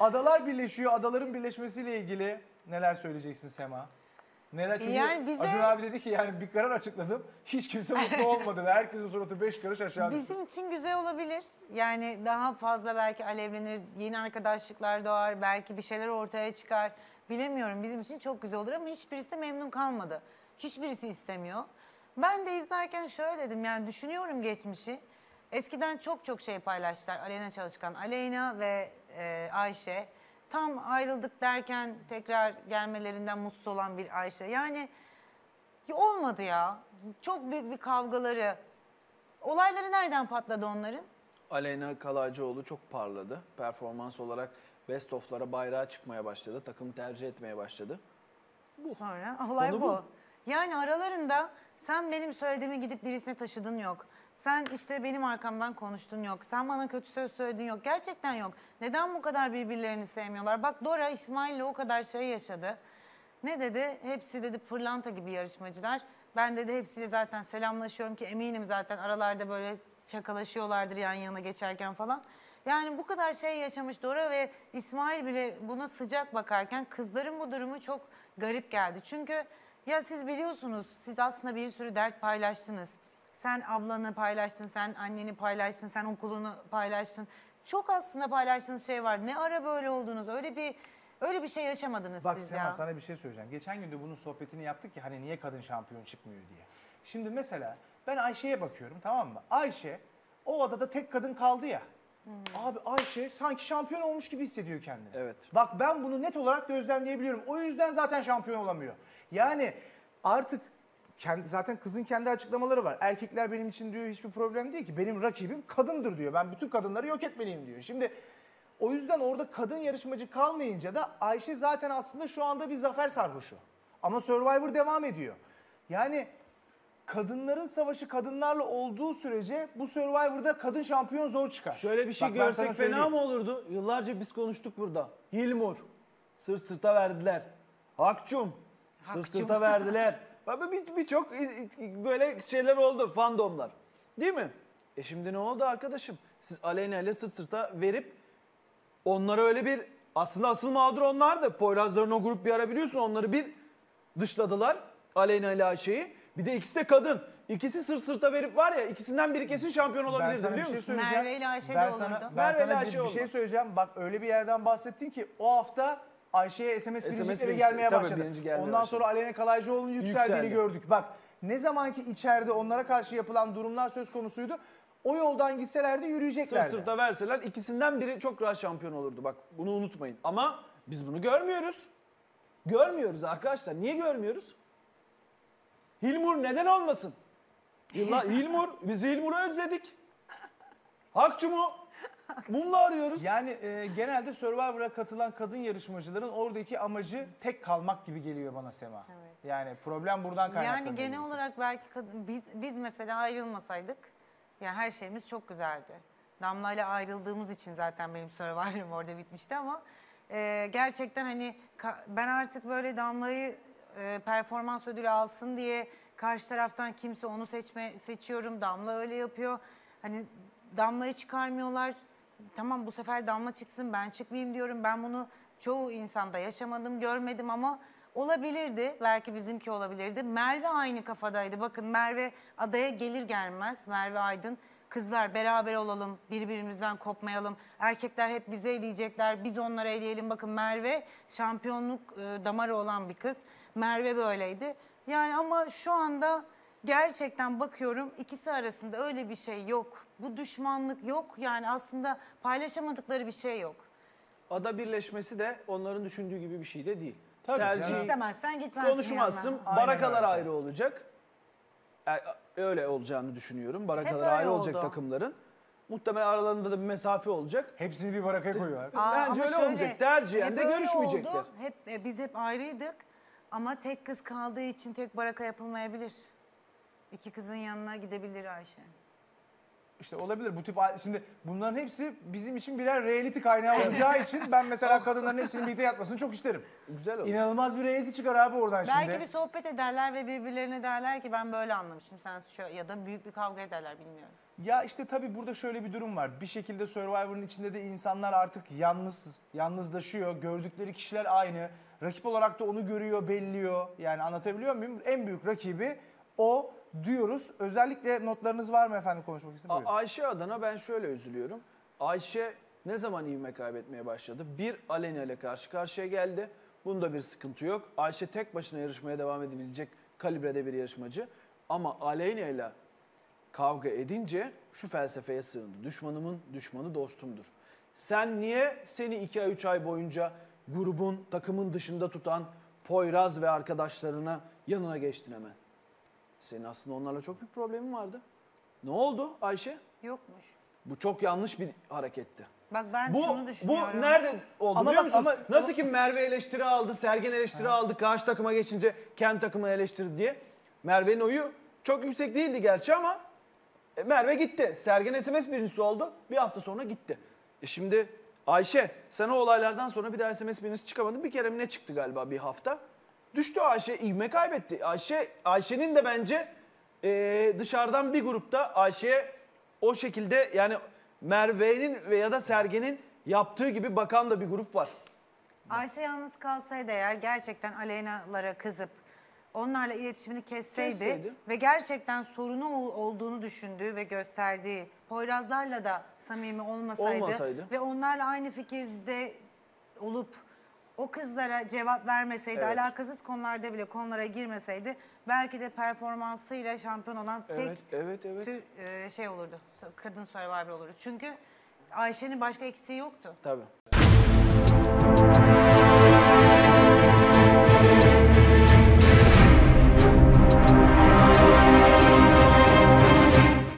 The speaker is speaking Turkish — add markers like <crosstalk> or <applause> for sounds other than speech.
Adalar birleşiyor. Adaların birleşmesiyle ilgili neler söyleyeceksin Sema? Neler çünkü Yani bize- Acun abi dedi ki yani bir karar açıkladım. Hiç kimse mutlu <laughs> olmadı. Herkesin suratı beş karış aşağı düştü. Bizim için güzel olabilir. Yani daha fazla belki alevlenir, yeni arkadaşlıklar doğar, belki bir şeyler ortaya çıkar. Bilemiyorum bizim için çok güzel olur ama hiçbirisi de memnun kalmadı. Hiçbirisi istemiyor. Ben de izlerken şöyle dedim yani düşünüyorum geçmişi. Eskiden çok çok şey paylaştılar Aleyna Çalışkan, Aleyna ve e, Ayşe. Tam ayrıldık derken tekrar gelmelerinden mutsuz olan bir Ayşe. Yani ya olmadı ya. Çok büyük bir kavgaları. Olayları nereden patladı onların? Aleyna Kalaycıoğlu çok parladı. Performans olarak best of'lara bayrağı çıkmaya başladı. Takım tercih etmeye başladı. Sonra olay bu. bu. Yani aralarında sen benim söylediğimi gidip birisine taşıdın yok. Sen işte benim arkamdan konuştun yok. Sen bana kötü söz söyledin yok. Gerçekten yok. Neden bu kadar birbirlerini sevmiyorlar? Bak Dora İsmail'le o kadar şey yaşadı. Ne dedi? Hepsi dedi pırlanta gibi yarışmacılar. Ben dedi hepsiyle zaten selamlaşıyorum ki eminim zaten aralarda böyle şakalaşıyorlardır yan yana geçerken falan. Yani bu kadar şey yaşamış Dora ve İsmail bile buna sıcak bakarken kızların bu durumu çok garip geldi. Çünkü ya siz biliyorsunuz siz aslında bir sürü dert paylaştınız. Sen ablanı paylaştın, sen anneni paylaştın, sen okulunu paylaştın. Çok aslında paylaştığınız şey var. Ne ara böyle oldunuz? Öyle bir öyle bir şey yaşamadınız Bak siz Sema ya. sana bir şey söyleyeceğim. Geçen gün de bunun sohbetini yaptık ki hani niye kadın şampiyon çıkmıyor diye. Şimdi mesela ben Ayşe'ye bakıyorum tamam mı? Ayşe o adada tek kadın kaldı ya. Abi Ayşe sanki şampiyon olmuş gibi hissediyor kendini. Evet. Bak ben bunu net olarak gözlemleyebiliyorum. O yüzden zaten şampiyon olamıyor. Yani artık kendi zaten kızın kendi açıklamaları var. Erkekler benim için diyor hiçbir problem değil ki. Benim rakibim kadındır diyor. Ben bütün kadınları yok etmeliyim diyor. Şimdi o yüzden orada kadın yarışmacı kalmayınca da Ayşe zaten aslında şu anda bir zafer sarhoşu. Ama Survivor devam ediyor. Yani kadınların savaşı kadınlarla olduğu sürece bu Survivor'da kadın şampiyon zor çıkar. Şöyle bir şey Bak ben sana görsek fena söyleyeyim. mı olurdu? Yıllarca biz konuştuk burada. Hilmur. Sırt sırta verdiler. Hakçum. Sırt Hakçum. sırta verdiler. <laughs> Bak bir- Birçok böyle şeyler oldu fandomlar. Değil mi? E şimdi ne oldu arkadaşım? Siz Aleyna ile sırt sırta verip onlara öyle bir aslında asıl mağdur onlardı. Poyrazların o grup bir ara biliyorsun onları bir dışladılar. Aleyna ile Ayşe'yi. Bir de ikisi de kadın. İkisi sırt sırta verip var ya ikisinden biri kesin şampiyon Ben olabilirdi sana bir biliyor şey musun? Merve ile Ayşe de ben olurdu. Sana, ben Merve ile sana Ayşe bir, bir şey olmaz. söyleyeceğim. Bak öyle bir yerden bahsettin ki o hafta Ayşe'ye SMS, birincilikleri birincisi, gelmeye tabii başladı. birinci gelmeye Ondan başladı. sonra Aleyna Kalaycıoğlu'nun yükseldiğini Yükseldi. gördük. Bak ne zamanki içeride onlara karşı yapılan durumlar söz konusuydu. O yoldan gitselerdi Sırt yürüyeceklerdi. sırta verseler ikisinden biri çok rahat şampiyon olurdu. Bak bunu unutmayın. Ama biz bunu görmüyoruz. Görmüyoruz arkadaşlar. Niye görmüyoruz? Hilmur neden olmasın? Yıllar, <laughs> Hilmur, biz Hilmur'u özledik. Hakçum'u mumla arıyoruz. Yani e, genelde Survivor'a katılan kadın yarışmacıların oradaki amacı tek kalmak gibi geliyor bana Sema. Evet. Yani problem buradan kaynaklanıyor. Yani genel mesela. olarak belki kadın, biz biz mesela ayrılmasaydık ya her şeyimiz çok güzeldi. Damla ile ayrıldığımız için zaten benim Survivor'ım orada bitmişti ama e, gerçekten hani ben artık böyle Damla'yı e, performans ödülü alsın diye karşı taraftan kimse onu seçme seçiyorum. Damla öyle yapıyor. Hani Damla'yı çıkarmıyorlar. Tamam bu sefer Damla çıksın ben çıkmayayım diyorum. Ben bunu çoğu insanda yaşamadım, görmedim ama olabilirdi. Belki bizimki olabilirdi. Merve aynı kafadaydı. Bakın Merve adaya gelir gelmez Merve Aydın kızlar beraber olalım, birbirimizden kopmayalım. Erkekler hep bize eleyecekler, biz onları eleyelim. Bakın Merve şampiyonluk e, damarı olan bir kız. Merve böyleydi. Yani ama şu anda gerçekten bakıyorum ikisi arasında öyle bir şey yok. Bu düşmanlık yok. Yani aslında paylaşamadıkları bir şey yok. Ada birleşmesi de onların düşündüğü gibi bir şey de değil. Tabii Tercih. İstemezsen gitmezsin konuşmazsın. yanına. Barakalar ayrı olacak. E, Öyle olacağını düşünüyorum. Barakalar öyle ayrı olacak oldu. takımların. Muhtemelen aralarında da bir mesafe olacak. Hepsini bir barakaya koyuyorlar. Aa, Bence ama öyle şöyle, olacak. Tercihen hep de öyle görüşmeyecekler. oldu. Hep e, biz hep ayrıydık ama tek kız kaldığı için tek baraka yapılmayabilir. İki kızın yanına gidebilir Ayşe. İşte olabilir bu tip şimdi bunların hepsi bizim için birer reality kaynağı olacağı için ben mesela kadınların hepsinin birlikte yatmasını çok isterim. Güzel olur. İnanılmaz bir reality çıkar abi oradan Belki şimdi. bir sohbet ederler ve birbirlerine derler ki ben böyle anlamışım sen şöyle ya da büyük bir kavga ederler bilmiyorum. Ya işte tabii burada şöyle bir durum var. Bir şekilde Survivor'ın içinde de insanlar artık yalnız, yalnızlaşıyor. Gördükleri kişiler aynı. Rakip olarak da onu görüyor, belliyor. Yani anlatabiliyor muyum? En büyük rakibi o diyoruz. Özellikle notlarınız var mı efendim konuşmak istemiyorum. Ayşe adına ben şöyle üzülüyorum. Ayşe ne zaman ivme kaybetmeye başladı? Bir Aleyna ile karşı karşıya geldi. Bunda bir sıkıntı yok. Ayşe tek başına yarışmaya devam edebilecek kalibrede bir yarışmacı. Ama Aleyna ile kavga edince şu felsefeye sığındı. Düşmanımın düşmanı dostumdur. Sen niye seni 2 ay 3 ay boyunca grubun, takımın dışında tutan Poyraz ve arkadaşlarına yanına geçtin hemen? Senin aslında onlarla çok büyük problemin vardı. Ne oldu Ayşe? Yokmuş. Bu çok yanlış bir hareketti. Bak ben Bu şunu düşünüyorum. bu nerede oldu Ama biliyor bak, musunuz? ama- Nasıl ki Merve eleştiri aldı, Sergen eleştiri aldı, karşı takıma geçince kendi takımını eleştirdi diye. Merve'nin oyu çok yüksek değildi gerçi ama e, Merve gitti. Sergen SMS birincisi oldu. Bir hafta sonra gitti. E şimdi Ayşe sen o olaylardan sonra bir daha SMS birincisi çıkamadın. Bir kere mi ne çıktı galiba bir hafta. Düştü Ayşe, ivme kaybetti. Ayşe Ayşe'nin de bence e, dışarıdan bir grupta Ayşe'ye o şekilde yani Merve'nin veya da Sergen'in yaptığı gibi bakan da bir grup var. Ayşe yalnız kalsaydı eğer gerçekten Aleyna'lara kızıp onlarla iletişimini kesseydi, Kesseydi. ve gerçekten sorunu ol- olduğunu düşündüğü ve gösterdiği Poyrazlarla da samimi olmasaydı, Olmasaydı. ve onlarla aynı fikirde olup o kızlara cevap vermeseydi, Evet. alakasız konularda bile konulara girmeseydi belki de performansıyla şampiyon olan Evet, tek evet, evet. tür- e, şey olurdu. Kadın Survivor olurdu. Çünkü Ayşe'nin başka eksiği yoktu. Tabii.